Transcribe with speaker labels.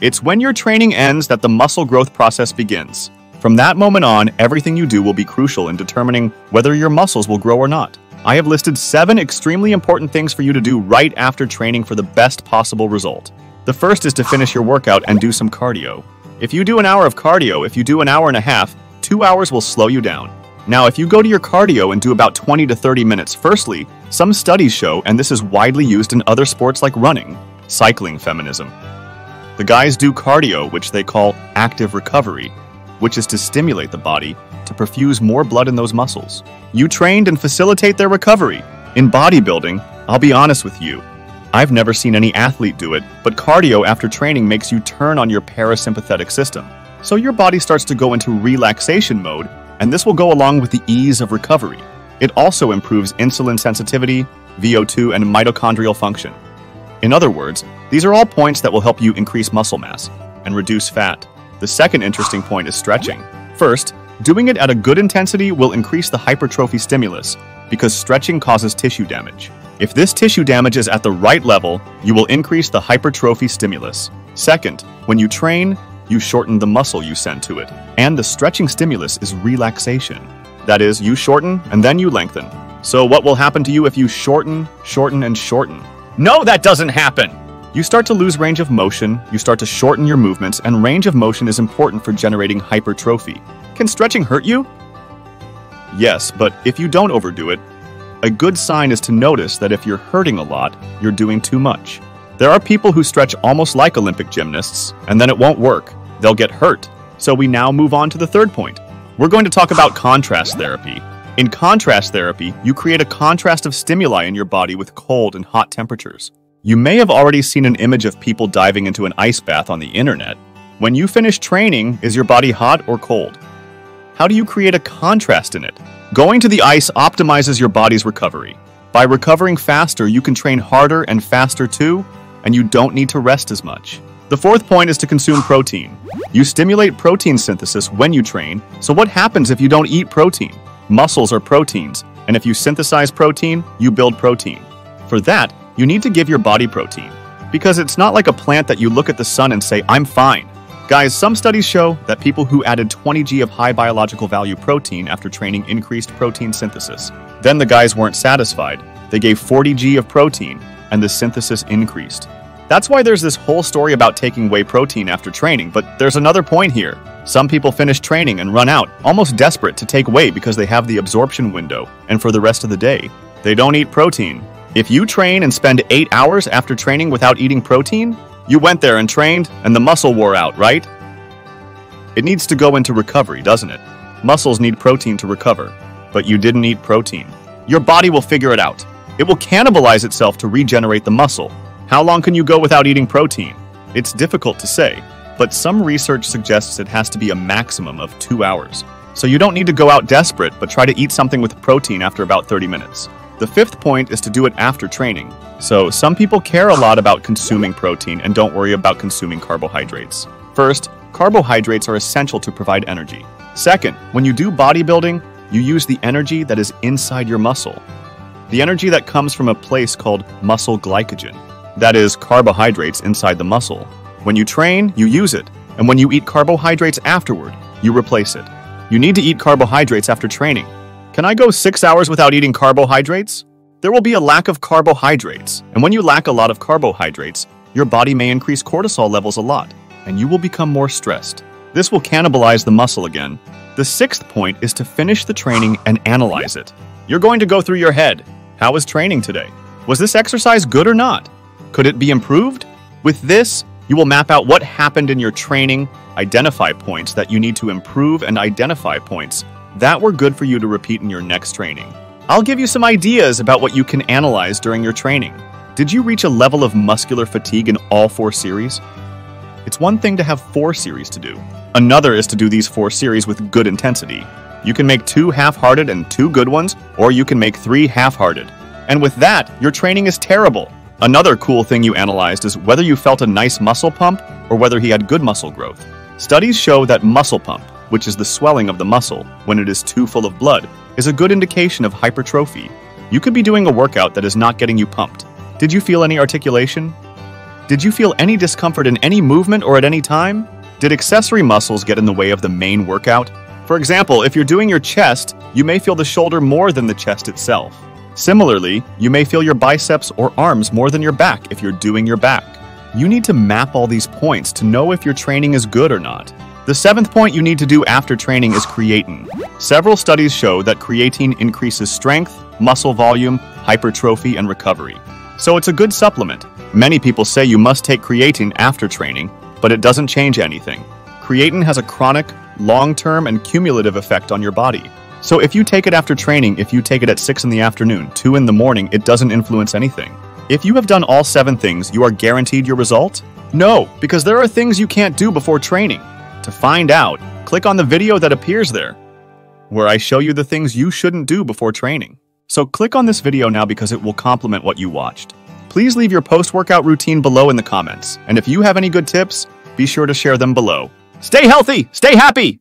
Speaker 1: It's when your training ends that the muscle growth process begins. From that moment on, everything you do will be crucial in determining whether your muscles will grow or not. I have listed seven extremely important things for you to do right after training for the best possible result. The first is to finish your workout and do some cardio. If you do an hour of cardio, if you do an hour and a half, two hours will slow you down. Now, if you go to your cardio and do about 20 to 30 minutes, firstly, some studies show, and this is widely used in other sports like running, cycling feminism. The guys do cardio, which they call active recovery, which is to stimulate the body to perfuse more blood in those muscles. You trained and facilitate their recovery. In bodybuilding, I'll be honest with you, I've never seen any athlete do it, but cardio after training makes you turn on your parasympathetic system. So your body starts to go into relaxation mode and this will go along with the ease of recovery. It also improves insulin sensitivity, VO2, and mitochondrial function. In other words, these are all points that will help you increase muscle mass and reduce fat. The second interesting point is stretching. First, doing it at a good intensity will increase the hypertrophy stimulus because stretching causes tissue damage. If this tissue damage is at the right level, you will increase the hypertrophy stimulus. Second, when you train, you shorten the muscle you send to it. And the stretching stimulus is relaxation. That is, you shorten and then you lengthen. So what will happen to you if you shorten, shorten, and shorten? No, that doesn't happen! You start to lose range of motion, you start to shorten your movements, and range of motion is important for generating hypertrophy. Can stretching hurt you? Yes, but if you don't overdo it, a good sign is to notice that if you're hurting a lot, you're doing too much. There are people who stretch almost like Olympic gymnasts, and then it won't work. They'll get hurt. So we now move on to the third point. We're going to talk about contrast therapy. In contrast therapy, you create a contrast of stimuli in your body with cold and hot temperatures. You may have already seen an image of people diving into an ice bath on the internet. When you finish training, is your body hot or cold? How do you create a contrast in it? Going to the ice optimizes your body's recovery. By recovering faster, you can train harder and faster too, and you don't need to rest as much. The fourth point is to consume protein. You stimulate protein synthesis when you train, so what happens if you don't eat protein? Muscles are proteins, and if you synthesize protein, you build protein. For that, you need to give your body protein, because it's not like a plant that you look at the sun and say, I'm fine. Guys, some studies show that people who added 20g of high biological value protein after training increased protein synthesis. Then the guys weren't satisfied. They gave 40g of protein, and the synthesis increased. That's why there's this whole story about taking whey protein after training, but there's another point here. Some people finish training and run out, almost desperate to take weight because they have the absorption window, and for the rest of the day, they don't eat protein. If you train and spend 8 hours after training without eating protein, you went there and trained, and the muscle wore out, right? It needs to go into recovery, doesn't it? Muscles need protein to recover, but you didn't eat protein. Your body will figure it out. It will cannibalize itself to regenerate the muscle, how long can you go without eating protein? It's difficult to say, but some research suggests it has to be a maximum of two hours. So you don't need to go out desperate, but try to eat something with protein after about 30 minutes. The fifth point is to do it after training. So some people care a lot about consuming protein and don't worry about consuming carbohydrates. First, carbohydrates are essential to provide energy. Second, when you do bodybuilding, you use the energy that is inside your muscle. The energy that comes from a place called muscle glycogen that is, carbohydrates inside the muscle. When you train, you use it, and when you eat carbohydrates afterward, you replace it. You need to eat carbohydrates after training. Can I go six hours without eating carbohydrates? There will be a lack of carbohydrates, and when you lack a lot of carbohydrates, your body may increase cortisol levels a lot, and you will become more stressed. This will cannibalize the muscle again. The sixth point is to finish the training and analyze it. You're going to go through your head. How was training today? Was this exercise good or not? Could it be improved? With this, you will map out what happened in your training, identify points that you need to improve, and identify points that were good for you to repeat in your next training. I'll give you some ideas about what you can analyze during your training. Did you reach a level of muscular fatigue in all four series? It's one thing to have four series to do. Another is to do these four series with good intensity. You can make two half-hearted and two good ones, or you can make three half-hearted. And with that, your training is terrible. Another cool thing you analyzed is whether you felt a nice muscle pump or whether he had good muscle growth. Studies show that muscle pump, which is the swelling of the muscle when it is too full of blood, is a good indication of hypertrophy. You could be doing a workout that is not getting you pumped. Did you feel any articulation? Did you feel any discomfort in any movement or at any time? Did accessory muscles get in the way of the main workout? For example, if you're doing your chest, you may feel the shoulder more than the chest itself. Similarly, you may feel your biceps or arms more than your back if you're doing your back. You need to map all these points to know if your training is good or not. The seventh point you need to do after training is creatine. Several studies show that creatine increases strength, muscle volume, hypertrophy, and recovery. So it's a good supplement. Many people say you must take creatine after training, but it doesn't change anything. Creatine has a chronic, long-term, and cumulative effect on your body. So if you take it after training, if you take it at 6 in the afternoon, 2 in the morning, it doesn't influence anything. If you have done all seven things, you are guaranteed your result? No, because there are things you can't do before training. To find out, click on the video that appears there, where I show you the things you shouldn't do before training. So click on this video now because it will complement what you watched. Please leave your post-workout routine below in the comments, and if you have any good tips, be sure to share them below. Stay healthy, stay happy!